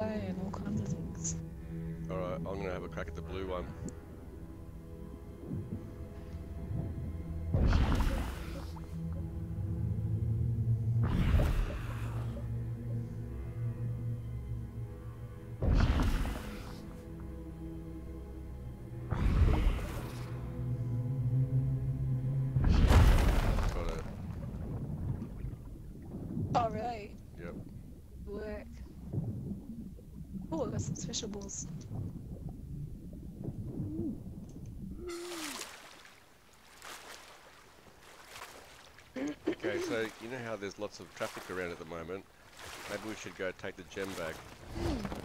and all kinds of things. Alright, I'm gonna have a crack at the blue one. Got it. Oh, really? Yep. Work. Oh, I got some special balls. Okay, so you know how there's lots of traffic around at the moment? Maybe we should go take the gem bag. Hmm.